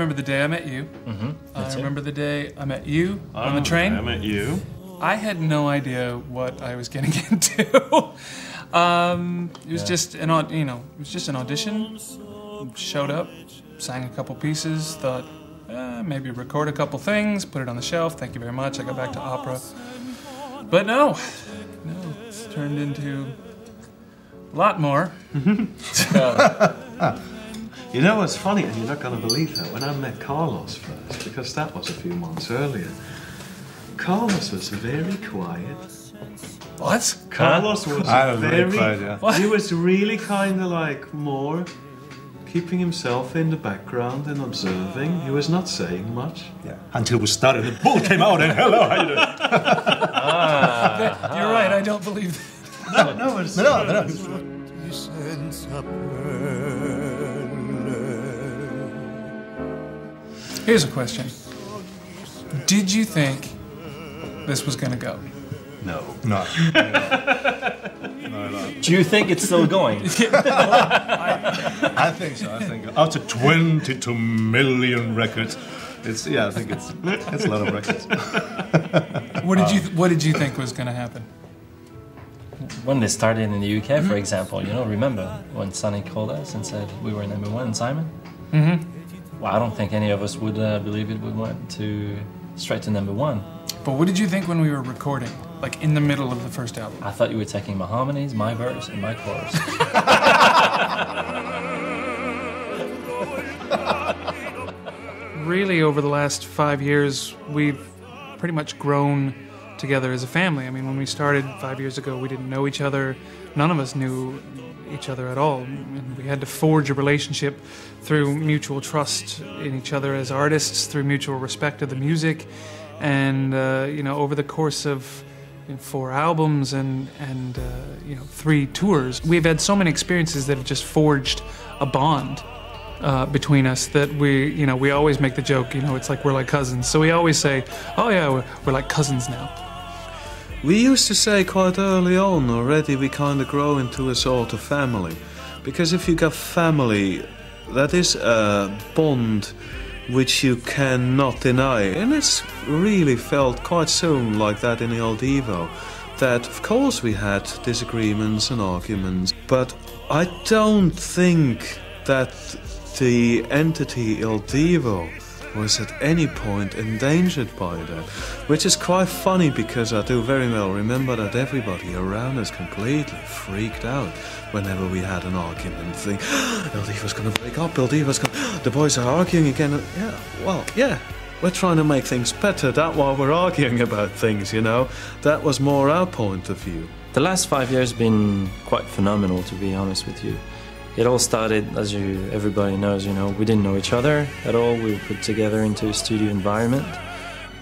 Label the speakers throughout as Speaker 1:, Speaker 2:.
Speaker 1: remember the day I met you.
Speaker 2: Mm-hmm.
Speaker 1: I remember the day I met you on the train.
Speaker 3: I met you.
Speaker 1: I had no idea what I was getting into. um, it was just an you know, it was just an audition. Showed up, sang a couple pieces, thought eh, maybe record a couple things, put it on the shelf. Thank you very much. I got back to opera, but no, no, it's turned into a lot more.
Speaker 4: You know what's funny, and you're not going to believe that, when I met Carlos first, because that was a few months earlier, Carlos was very quiet.
Speaker 1: What?
Speaker 4: Carlos was
Speaker 5: I was very
Speaker 4: very,
Speaker 5: quiet, yeah.
Speaker 4: he was really kind of like more keeping himself in the background and observing. He was not saying much.
Speaker 5: Yeah. Until we started, the bull came out, and hello, how you doing?
Speaker 1: You're right. I don't believe. that.
Speaker 4: No, no, it's
Speaker 5: No, no, no.
Speaker 3: Senza
Speaker 1: Here's a question. Did you think this was gonna go?
Speaker 4: no.
Speaker 5: No.
Speaker 2: Do you think it's still going?
Speaker 5: I think so. I think after 22 million records, it's yeah. I think it's it's a lot of records.
Speaker 1: What did you What did you think was gonna happen?
Speaker 2: when they started in the UK, for example, you know, remember when Sonny called us and said we were number one, Simon? Mm-hmm. Well, I don't think any of us would uh, believe it would went to straight to number one.
Speaker 1: But what did you think when we were recording, like in the middle of the first album?
Speaker 2: I thought you were taking my harmonies, my verse, and my chorus.
Speaker 1: Really, over the last five years, we've pretty much grown together as a family. I mean, when we started five years ago, we didn't know each other. None of us knew each other at all. We had to forge a relationship through mutual trust in each other as artists, through mutual respect of the music. And, uh, you know, over the course of you know, four albums and, and uh, you know, three tours, we've had so many experiences that have just forged a bond uh, between us that we, you know, we always make the joke, you know, it's like we're like cousins. So we always say, oh yeah, we're, we're like cousins now.
Speaker 4: We used to say quite early on already we kind of grow into a sort of family. Because if you got family, that is a bond which you cannot deny. And it's really felt quite soon like that in the Il Divo. That, of course, we had disagreements and arguments, but I don't think that the entity Il Divo was at any point endangered by that. Which is quite funny because I do very well remember that everybody around us completely freaked out whenever we had an argument. Think, Il Divo's gonna break up, Il Divo's gonna. The boys are arguing again. Yeah, well, yeah. We're trying to make things better. That while we're arguing about things, you know, that was more our point of view.
Speaker 2: the last five years have been quite phenomenal, to be honest with you. It all started, as you everybody knows, you know, we didn't know each other at all. We were put together into a studio environment,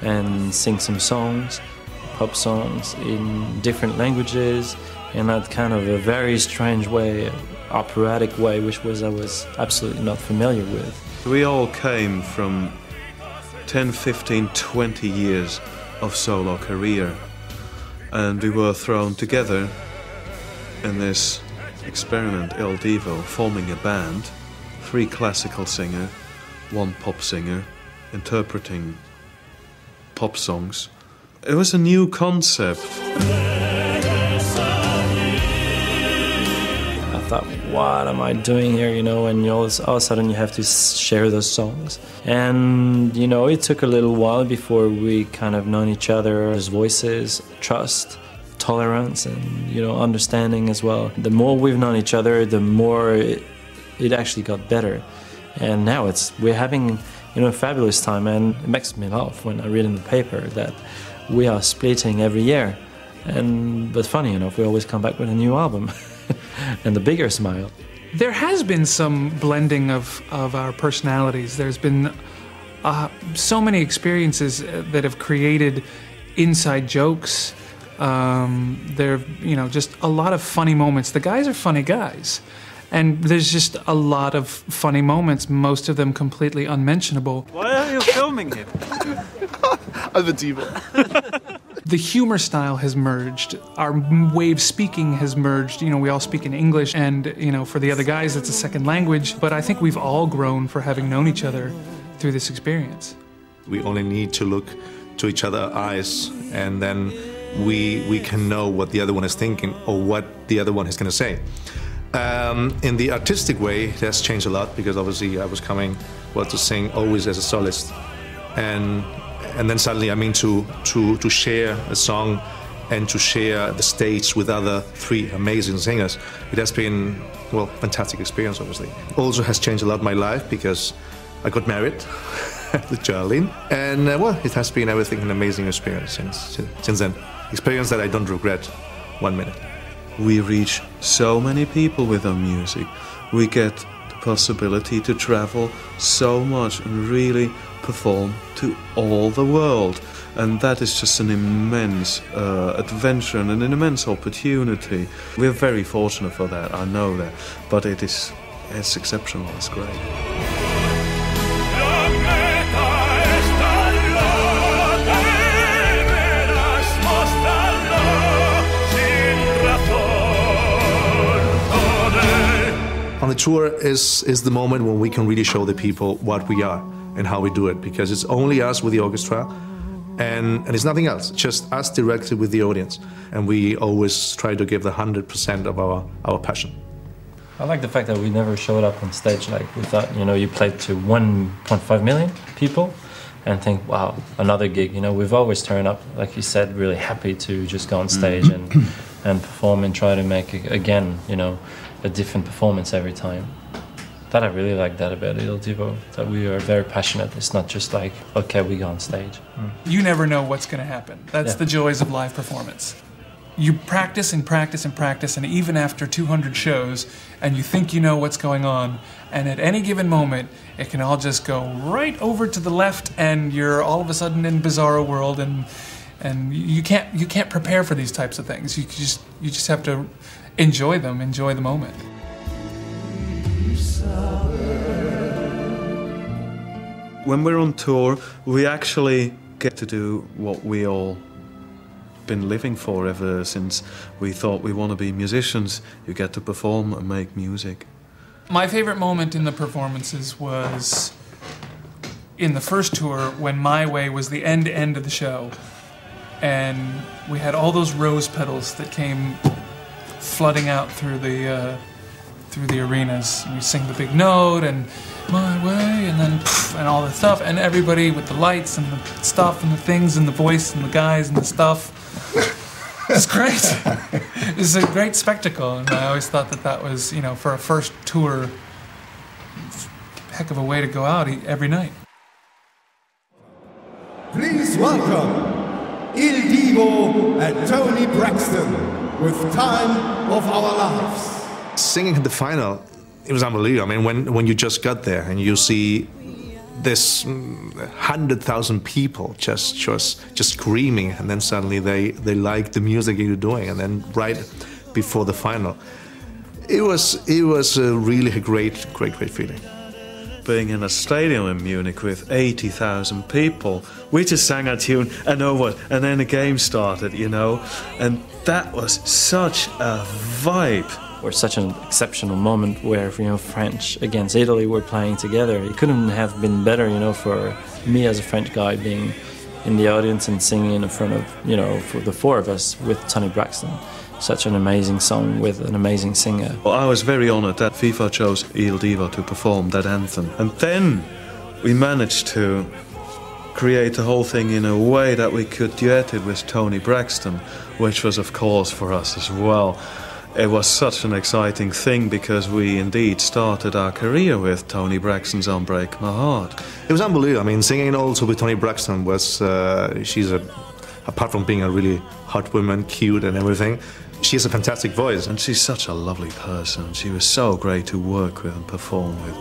Speaker 2: and sing some songs, pop songs in different languages, in that kind of a very strange way, operatic way, which was I was absolutely not familiar with.
Speaker 4: We all came from 10, 15, 20 years of solo career, and we were thrown together in this experiment, Il Divo, forming a band, three classical singer, one pop singer, interpreting pop songs. It was a new concept.
Speaker 2: I thought, what am I doing here? You know, and you all, all of a sudden you have to share those songs. And, you know, it took a little while before we kind of known each other's voices, trust, tolerance, and, you know, understanding as well. The more we've known each other, the more it, it actually got better. And now it's, we're having, you know, a fabulous time. And it makes me laugh when I read in the paper that we are splitting every year. And, but funny enough, we always come back with a new album. and the bigger smile.
Speaker 1: There has been some blending of, of our personalities. There's been uh, so many experiences uh, that have created inside jokes. Um, there, you know, just a lot of funny moments. The guys are funny guys, and there's just a lot of funny moments. Most of them completely unmentionable.
Speaker 6: Why are you filming him?
Speaker 5: Other Divo.
Speaker 1: the humor style has merged. Our way of speaking has merged. You know, we all speak in English, and you know, for the other guys, it's a second language. But I think we've all grown for having known each other through this experience.
Speaker 5: We only need to look to each other's eyes, and then we we can know what the other one is thinking or what the other one is going to say. Um, in the artistic way, it has changed a lot because obviously I was coming well to sing always as a solist, and and then suddenly I mean to to to share a song and to share the stage with other three amazing singers. It has been well fantastic experience obviously. Also has changed a lot my life because I got married with Charlene, and uh, well it has been everything an amazing experience since since then. Experience that I don't regret one minute.
Speaker 4: We reach so many people with our music. We get the possibility to travel so much and really perform to all the world. And that is just an immense uh, adventure and an immense opportunity. We're very fortunate for that, I know that. But it is it's exceptional, it's great.
Speaker 5: Tour is is the moment when we can really show the people what we are and how we do it because it's only us with the orchestra and, and it's nothing else just us directly with the audience. And we always try to give the 100% of our, our passion.
Speaker 2: I like the fact that we never showed up on stage like we thought, you know, you played to 1.5 million people and think, wow, another gig. You know, we've always turned up, like you said, really happy to just go on stage and, and perform and try to make, again, you know, a different performance every time. That I really like that about Il Divo, that we are very passionate. It's not just like, okay, we go on stage. Mm.
Speaker 1: You never know what's going to happen. That's
Speaker 2: Yeah.
Speaker 1: the joys of live performance. You practice and practice and practice, and even after 200 shows, and you think you know what's going on, and at any given moment, it can all just go right over to the left, and you're all of a sudden in bizarro world, and and you can't you can't prepare for these types of things. You just you just have to enjoy them, enjoy the moment.
Speaker 4: When we're on tour, we actually get to do what we all been living for ever since we thought we want to be musicians. You get to perform and make music.
Speaker 1: My favorite moment in the performances was in the first tour when My Way was the end end of the show. And we had all those rose petals that came flooding out through the uh, through the arenas. We sing the big note and My Way and then and all the stuff and everybody with the lights and the stuff and the things and the voice and the guys and the stuff. It's great. it's a great spectacle, and I always thought that that was, you know, for a first tour, heck of a way to go out every night.
Speaker 7: Please welcome Il Divo and Toni Braxton with Time of Our Lives.
Speaker 5: singing at the final it was unbelievable i mean when, when you just got there and you see this mm, hundred thousand people just just just screaming, and then suddenly they they like the music you're doing, and then right before the final, it was it was a really a great great great feeling.
Speaker 4: Being in a stadium in Munich with 80,000 people, we just sang our tune and oh what, and then the game started, you know, and that was such a vibe.
Speaker 2: Or such an exceptional moment where you know French against Italy were playing together. It couldn't have been better, you know, for me as a French guy being in the audience and singing in front of you know for the four of us with Toni Braxton. Such an amazing song with an amazing singer.
Speaker 4: Well, I was very honoured that FIFA chose Il Divo to perform that anthem. And then we managed to create the whole thing in a way that we could duet it with Toni Braxton, which was, of course, for us as well. It was such an exciting thing because we indeed started our career with Toni Braxton's Unbreak My Heart.
Speaker 5: It was unbelievable. I mean, singing also with Toni Braxton was uh, she's a apart from being a really hot woman, cute and everything, she has a fantastic voice.
Speaker 4: And she's such a lovely person. She was so great to work with and perform with.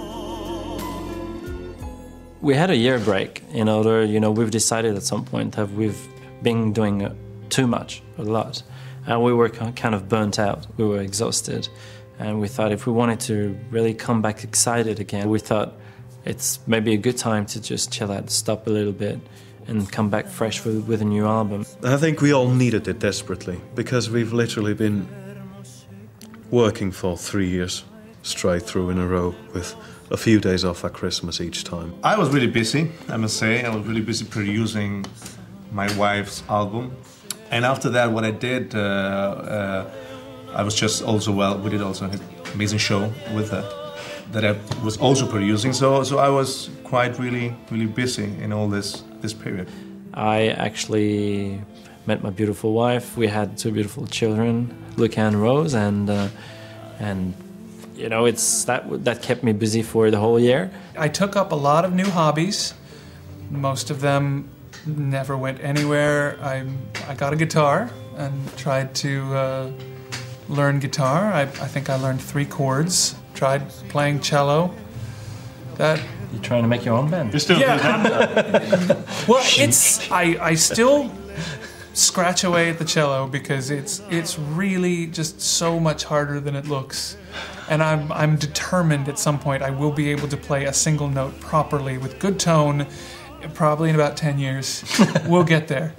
Speaker 2: We had a year break in order, you know, we've decided at some point that we've been doing uh, too much, a lot. And we were kind of burnt out, we were exhausted. And we thought if we wanted to really come back excited again, we thought it's maybe a good time to just chill out, stop a little bit, and come back fresh with, with a new album.
Speaker 4: I think we all needed it desperately because we've literally been working for three years straight through in a row with a few days off at Christmas each time.
Speaker 5: I was really busy, I must say. I was really busy producing my wife's album. And after that, what I did, uh, uh, I was just also, well, we did also an amazing show with her that I was also producing. So, so I was quite really, really busy in all this this period.
Speaker 2: I actually met my beautiful wife. We had two beautiful children, Luca and Rose, and uh, and you know it's that that kept me busy for the whole year.
Speaker 1: I took up a lot of new hobbies. Most of them never went anywhere. I I got a guitar and tried to uh, learn guitar. I, I think I learned three chords. Tried playing cello. That
Speaker 2: you're trying to make your own band.
Speaker 3: You're still
Speaker 1: yeah. well, it's I I still scratch away at the cello because it's it's really just so much harder than it looks. And I'm I'm determined at some point I will be able to play a single note properly with good tone probably in about 10 years. we'll get there.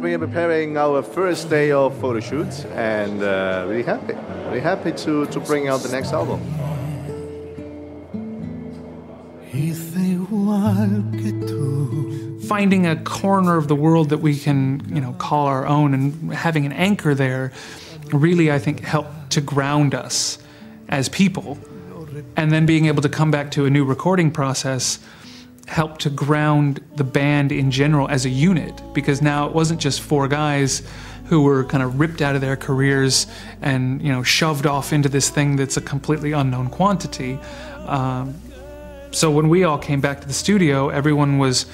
Speaker 5: We are preparing our first day of photo shoots and uh, really happy. Really happy to, to bring out the next album.
Speaker 1: Finding a corner of the world that we can, you know, call our own and having an anchor there really, I think, helped to ground us as people. And then being able to come back to a new recording process helped to ground the band in general as a unit because now it wasn't just four guys who were kind of ripped out of their careers and you know shoved off into this thing that's a completely unknown quantity. Um, so when we all came back to the studio, everyone was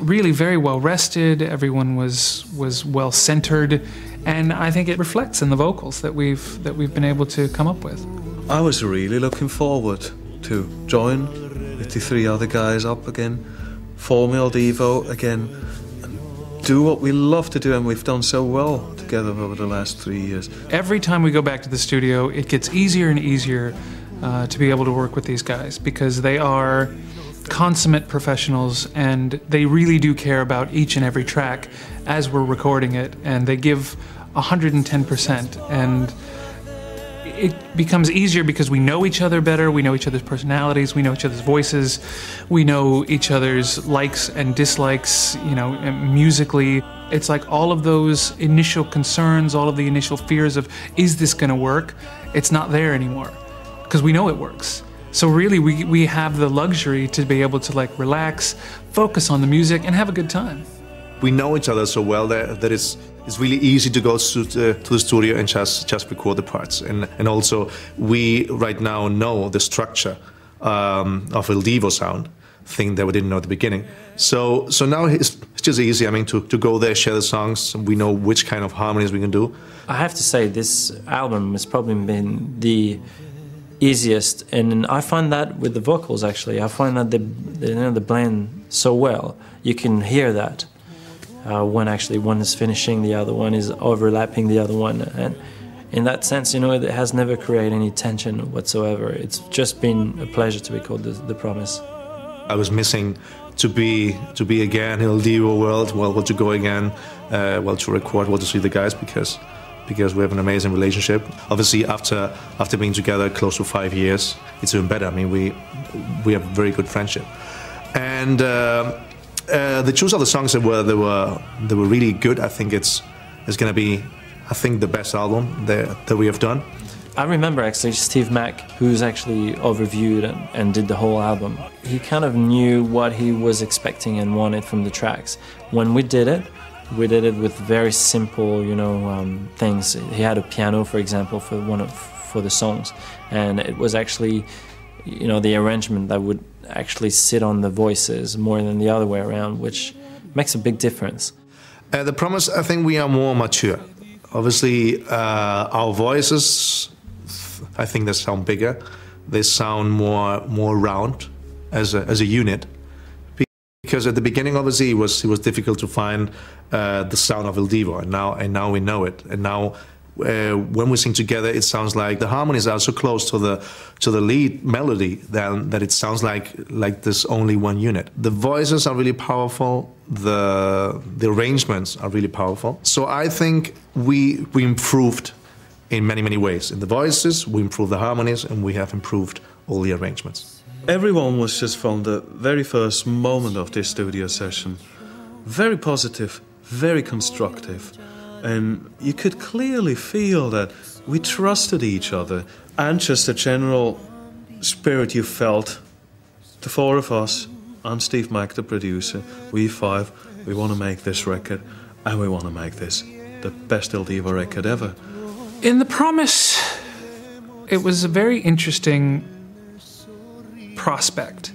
Speaker 1: really very well rested. Everyone was was well centered, and I think it reflects in the vocals that we've that we've been able to come up with.
Speaker 4: I was really looking forward to join with the three other guys up again, form Il Divo again, and do what we love to do and we've done so well together over the last three years.
Speaker 1: Every time we go back to the studio, it gets easier and easier uh, to be able to work with these guys because they are consummate professionals and they really do care about each and every track as we're recording it. And they give 110% and it becomes easier because we know each other better, we know each other's personalities, we know each other's voices, we know each other's likes and dislikes, you know, musically. It's like all of those initial concerns, all of the initial fears of, is this going to work? It's not there anymore because we know it works. So really, we, we have the luxury to be able to like relax, focus on the music, and have a good time.
Speaker 5: We know each other so well that, that it's it's really easy to go to the, to the studio and just just record the parts. And and also we right now know the structure um, of Il Divo sound thing that we didn't know at the beginning. So so now it's, just easy. I mean, to, to go there, share the songs. We know which kind of harmonies we can do.
Speaker 2: I have to say, this album has probably been the easiest, and I find that with the vocals actually, I find that they, they know, they blend so well. You can hear that uh, when actually one is finishing, the other one is overlapping the other one, and in that sense, you know, it has never created any tension whatsoever. It's just been a pleasure to be called the, the Promise.
Speaker 5: I was missing to be to be again in Il Divo world. Well, well to go again. Uh, well, to record. Well, to see the guys because because we have an amazing relationship. Obviously, after after being together close to five years, it's even better. I mean, we we have very good friendship, and uh, uh, the choose of the songs that were they were they were really good. I think it's it's going to be, I think, the best album that that we have done.
Speaker 2: I remember actually Steve Mac, who's actually overviewed and, and did the whole album. He kind of knew what he was expecting and wanted from the tracks. When we did it, we did it with very simple, you know, um, things. He had a piano, for example, for one of for the songs, and it was actually, you know, the arrangement that would actually sit on the voices more than the other way around, which makes a big difference.
Speaker 5: Uh, the promise, I think we are more mature. Obviously, uh, our voices, I think they sound bigger. They sound more more round as a, as a unit. Because at the beginning, obviously, it was it was difficult to find uh, the sound of Il Divo, and now and now we know it. And now, uh, when we sing together, it sounds like the harmonies are so close to the to the lead melody that that it sounds like like there's only one unit. The voices are really powerful. The the arrangements are really powerful. So I think we we improved in many many ways. In the voices, we improved the harmonies, and we have improved all the arrangements.
Speaker 4: Everyone was just from the very first moment of this studio session very positive, very constructive. And you could clearly feel that we trusted each other and just the general spirit you felt. The four of us and Steve Mac, the producer, we five, we want to make this record and we want to make this the best Il Divo record ever.
Speaker 1: In The Promise, it was a very interesting prospect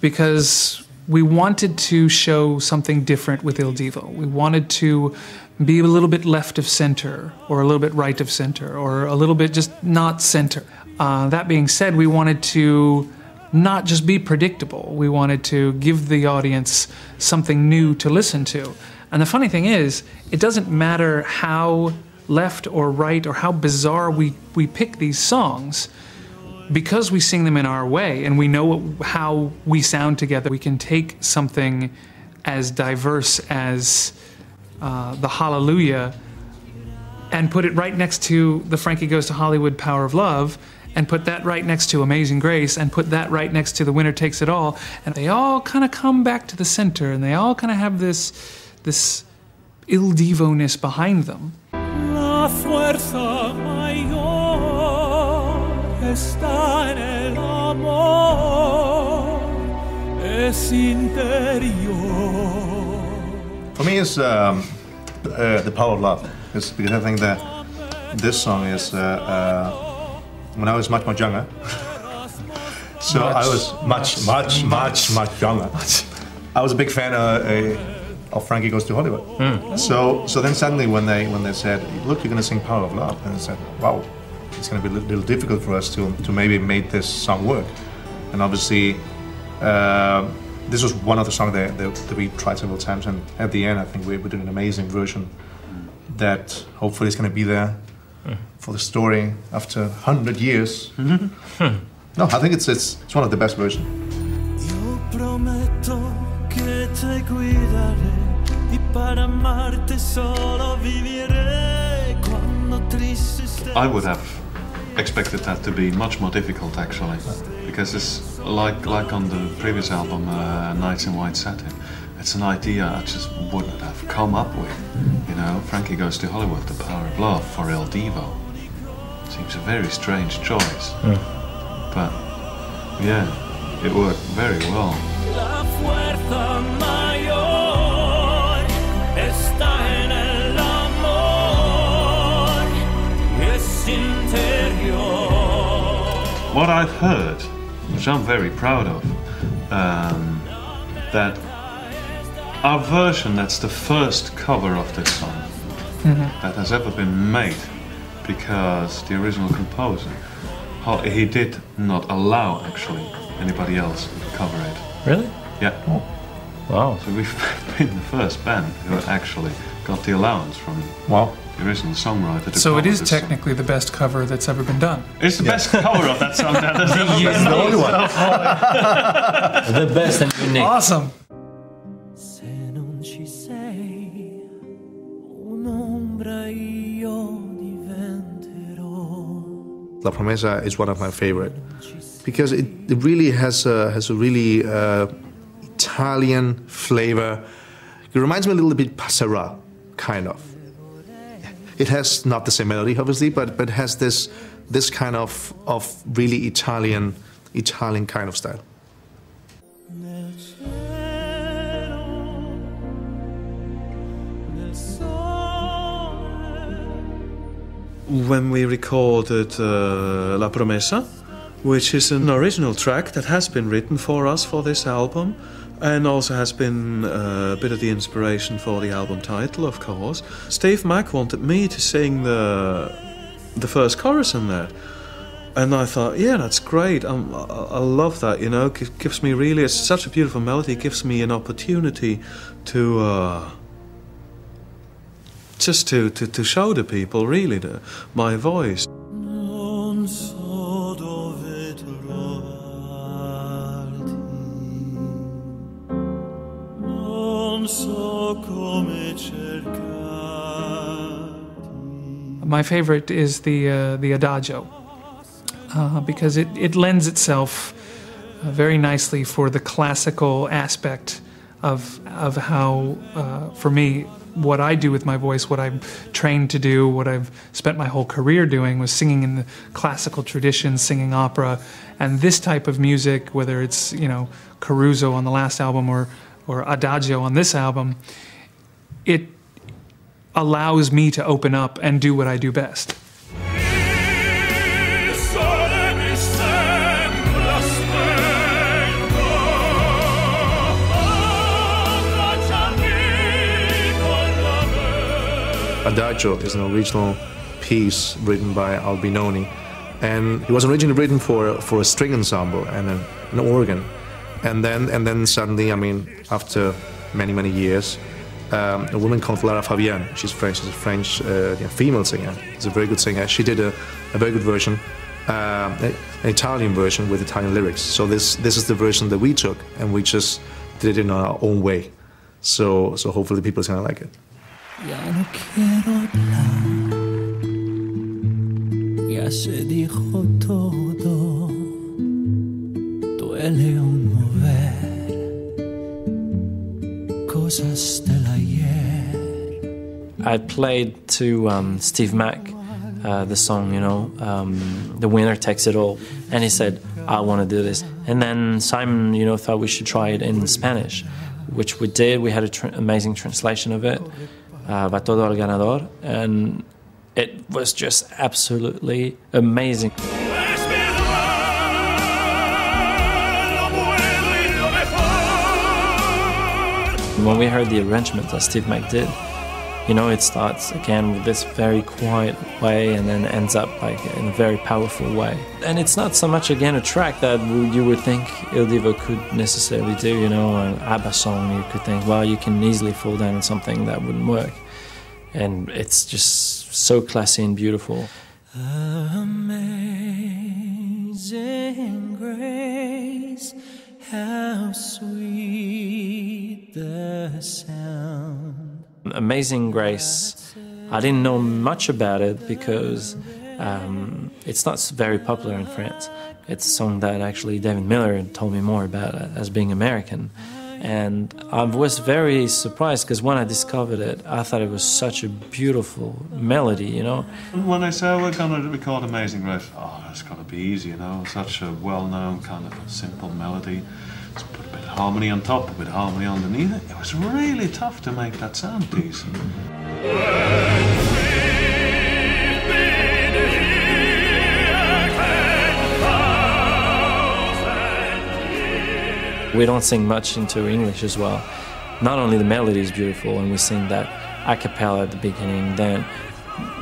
Speaker 1: because we wanted to show something different with Il Divo. We wanted to be a little bit left of center, or a little bit right of center, or a little bit just not center. Uh, that being said, we wanted to not just be predictable. We wanted to give the audience something new to listen to. And the funny thing is, it doesn't matter how left or right or how bizarre we, we pick these songs because we sing them in our way and we know how we sound together, we can take something as diverse as uh, the Hallelujah and put it right next to the Frankie Goes to Hollywood Power of Love and put that right next to Amazing Grace and put that right next to The Winner Takes It All. And they all kind of come back to the center and they all kind of have this, this il divo-ness behind them.
Speaker 3: La fuerza mayor está en el amor, es interior.
Speaker 5: For me, it's um, uh, the power of love. It's because I think that this song is uh, uh, when I was much much younger. so I was much much much much younger. I was a big fan of, uh, of Frankie Goes to Hollywood. So so then suddenly when they when they said, "Look, you're going to sing Power of Love," and I said, "Wow." It's going to be a little difficult for us to, to maybe make this song work, and obviously, uh, this was one of the songs that, that, that we tried several times, and at the end, I think we, we did an amazing version that hopefully is going to be there for the story after 100 years. no, I think it's, it's, it's one of the best versions.
Speaker 3: Yo prometo que te cuidaré y para amarte solo viviré cuando triste estés.
Speaker 6: I would have expected that to be much more difficult actually, because it's like like on the previous album, uh, Nights in White Satin. It's an idea I just wouldn't have come up with. You know, Frankie goes to Hollywood, The Power of Love for Il Divo. Seems a very strange choice, but yeah, it worked very well. What I've heard, which I'm very proud of, um, that our version, that's the first cover of this song that has ever been made because the original composer, he did not allow actually anybody else to cover it.
Speaker 2: Really?
Speaker 6: Yeah.
Speaker 2: Wow.
Speaker 6: So we've been the first band who actually got the allowance from
Speaker 2: Wow.
Speaker 6: The original songwriter. To
Speaker 1: So it
Speaker 6: cover
Speaker 1: is
Speaker 6: this song.
Speaker 1: technically the best cover that's ever been done.
Speaker 6: It's the best cover of that song that has ever been
Speaker 2: the only one. the best and unique.
Speaker 1: Awesome.
Speaker 8: Se non ci sei, un'ombra io diventerò.
Speaker 5: La Promessa is one of my favorite because it, it really has a, has a really uh, Italian flavor. It reminds me a little bit Passerà, kind of. It has not the same melody, obviously, but but has this this kind of of really Italian Italian kind of style.
Speaker 4: When we recorded uh, La Promessa, which is an original track that has been written for us for this album and also has been uh, a bit of the inspiration for the album title, of course. Steve Mac wanted me to sing the the first chorus in that. And I thought, yeah, that's great. Um, I, I love that. You know, it gives me really. It's such a beautiful melody. It gives me an opportunity to uh, just to, to, to show the people really the, my voice.
Speaker 1: My favorite is the uh, the adagio uh, because it, it lends itself uh, very nicely for the classical aspect of of how uh, for me what I do with my voice, what I'm trained to do, what I've spent my whole career doing was singing in the classical tradition, singing opera, and this type of music, whether it's you know Caruso on the last album or or adagio on this album, it allows me to open up and do what I do best.
Speaker 5: Adagio is an original piece written by Albinoni, and it was originally written for for a string ensemble and an, an organ, and then and then suddenly, I mean, after many many years, um, a woman called Lara Fabian, she's French, she's a French uh, yeah, female singer, she's a very good singer. She did a, a very good version. A- an Italian version with Italian lyrics. So this this is the version that we took, and we just did it in our own way. So so hopefully people are gonna like it.
Speaker 8: Ya no quiero ya se dijo todo, duele aún mover cosas del ayer.
Speaker 2: I played to um, Steve Mac uh, the song, you know, um, The Winner Takes It All. And he said, I want to do this. And then Simon, you know, thought we should try it in Spanish, which we did. We had an amazing translation of it, uh, Va todo al ganador. And it was just absolutely amazing. When we heard the arrangement that Steve Mac did, you know, it starts again with this very quiet way and then ends up like in a very powerful way. And it's not so much again a track that you would think Il Divo could necessarily do, you know, an ABBA song you could think, well, you can easily fall down on something that wouldn't work. And it's just so classy and beautiful.
Speaker 8: Amazing grace, how sweet the sound.
Speaker 2: Amazing Grace, I didn't know much about it because um, it's not very popular in France. It's a song that actually David Miller told me more about as being American. And I was very surprised because when I discovered it, I thought it was such a beautiful melody, you know.
Speaker 6: When they say we're going to record Amazing Grace, oh, it's got to be easy, you know, such a well-known kind of simple melody. Harmony on top, bit harmony underneath it. It was really tough to make that sound decent.
Speaker 2: We don't sing much into English as well. Not only the melody is beautiful, and we sing that a cappella at the beginning, then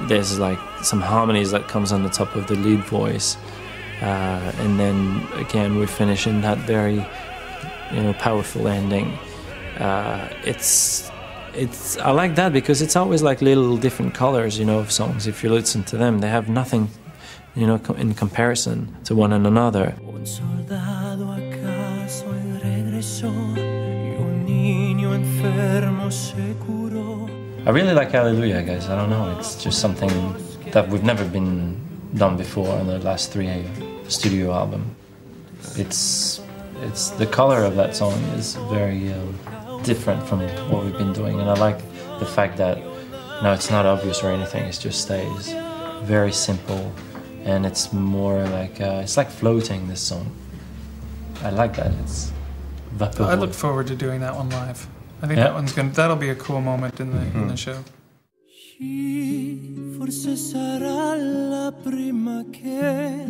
Speaker 2: there's like some harmonies that comes on the top of the lead voice, uh, and then again we finish in that very, you know, powerful ending. Uh, it's it's I like that because it's always like little different colors, you know, of songs. If you listen to them, they have nothing, you know, in comparison to one another.
Speaker 8: Un soldado acaso y regresó y un niño enfermo se curó.
Speaker 2: I really like Hallelujah, guys. I don't know, it's just something that we've never been done before on the last three studio album. It's it's the color of that song is very um, different from what we've been doing, and I like the fact that no, it's not obvious or anything. It just stays very simple, and it's more like uh, it's like floating. This song, I like that. It's vaporeux.
Speaker 1: I look forward to doing that one live. I think
Speaker 2: Yeah.
Speaker 1: that one's gonna that'll be a cool moment in the in the show.
Speaker 8: Forse sarà la prima che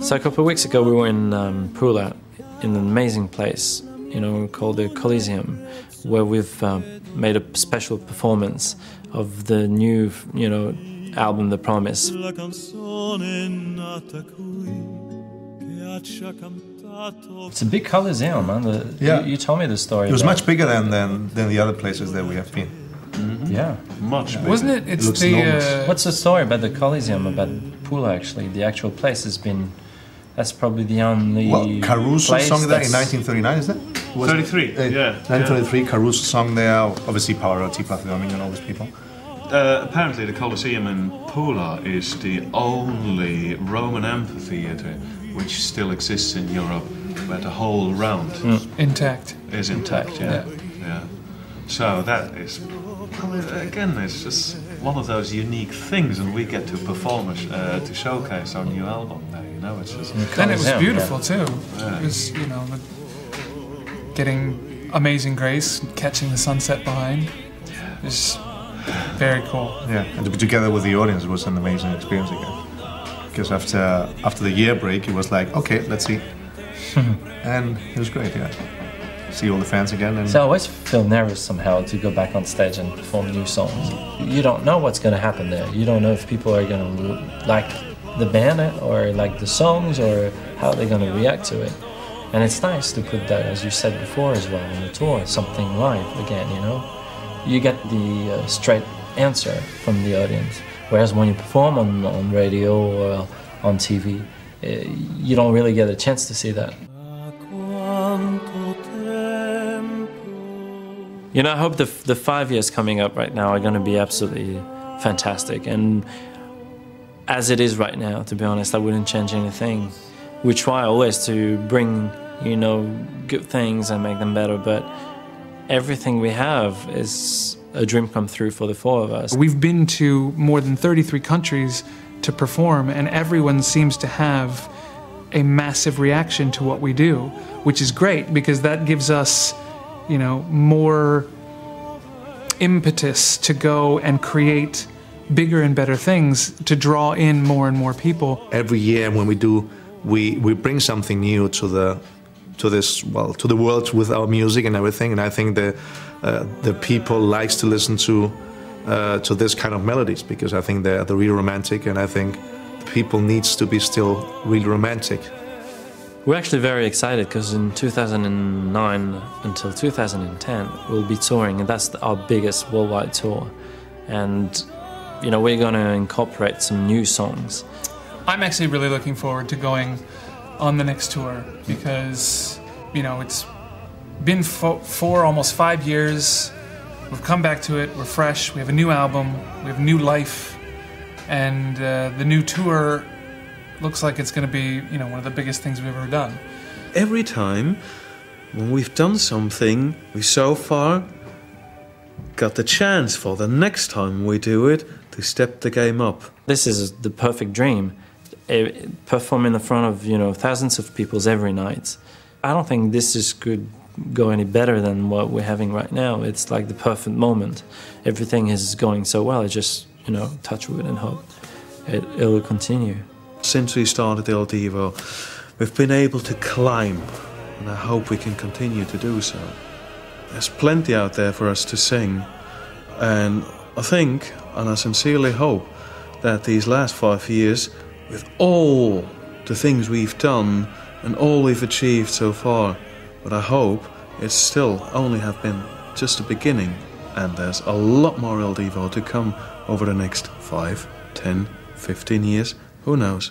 Speaker 2: So a couple of weeks ago, we were in um, Pula, in an amazing place, you know, called the Coliseum, where we've um, made a special performance of the new, you know, album, The Promise.
Speaker 3: La canzone nata qui che ha ci ha cantato
Speaker 2: It's a big Coliseum, man. The,
Speaker 5: Yeah.
Speaker 2: you, you told me the story.
Speaker 5: It was
Speaker 2: about-
Speaker 5: much bigger than, than, than the other places that we have been.
Speaker 2: Yeah.
Speaker 6: Much bigger.
Speaker 1: Wasn't it? It's
Speaker 5: looks
Speaker 1: the uh,
Speaker 2: What's the story about the Coliseum, about Pula, actually? The actual place has been. That's probably the only.
Speaker 5: Well, Caruso
Speaker 2: place
Speaker 5: song there in 1939, is it? Was
Speaker 6: 33,
Speaker 5: uh,
Speaker 6: yeah,
Speaker 5: 1933, Caruso song there. Obviously, Pavarotti, Placido and all those people.
Speaker 6: Uh, apparently, the Colosseum in Pula is the only Roman amphitheater which still exists in Europe, where the whole round
Speaker 1: intact.
Speaker 6: is intact. Yeah. yeah, So that is, probably, again, it's just one of those unique things, and we get to perform uh, to showcase our new album. There, you know, it's just.
Speaker 1: And it was
Speaker 2: Coliseum,
Speaker 1: beautiful too. It was you know the- getting Amazing Grace, catching the sunset behind. It was very cool.
Speaker 5: Yeah, and to be together with the audience was an amazing experience again. Because after after the year break, it was like, okay, let's see, and it was great. Yeah, see all the fans again, and
Speaker 2: So I always feel nervous somehow to go back on stage and perform new songs. You don't know what's going to happen there. You don't know if people are going to like the band or like the songs or how they're going to react to it. And it's nice to put that, as you said before as well, on the tour, something live again, you know? You get the uh, straight answer from the audience. Whereas when you perform on, on radio or on TV, uh, you don't really get a chance to see that. You know, I hope the, the five years coming up right now are going to be absolutely fantastic. And as it is right now, to be honest, I wouldn't change anything. We try always to bring, you know, good things and make them better, but everything we have is a dream come true for the four of us.
Speaker 1: We've been to more than 33 countries to perform, and everyone seems to have a massive reaction to what we do, which is great because that gives us, you know, more impetus to go and create bigger and better things to draw in more and more people.
Speaker 5: every year when we do, we we bring something new to the to this well to the world with our music and everything. And I think the uh, the people likes to listen to uh, to this kind of melodies because I think they're they're really romantic, and I think people needs to be still really romantic.
Speaker 2: We're actually very excited because in 2009 until 2010 we'll be touring, and that's our biggest worldwide tour. And you know we're going to incorporate some new songs.
Speaker 1: I'm actually really looking forward to going on the next tour because, you know, it's been fo- four, almost five years. We've come back to it. We're fresh. We have a new album. We have new life, and uh, the new tour looks like it's going to be, you know, one of the biggest things we've ever done.
Speaker 4: Every time when we've done something, we so far got the chance for the next time we do it to step the game up.
Speaker 2: This is the perfect dream. Eh, Perform in the front of you know thousands of people every night. I don't think this is could go any better than what we're having right now. It's like the perfect moment. Everything is going so well. I just you know touch wood and hope it, it will continue.
Speaker 4: Since we started Il Divo, we've been able to climb and I hope we can continue to do so. There's plenty out there for us to sing, and I think, and I sincerely hope, that these last five years, with all the things we've done and all we've achieved so far, but I hope it's still only have been just the beginning, and there's a lot more El to come over the next 5, 10, 15 years, who knows.